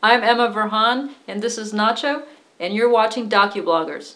I'm Emma Verhan, and this is Nacho, and you're watching DocuBloggers.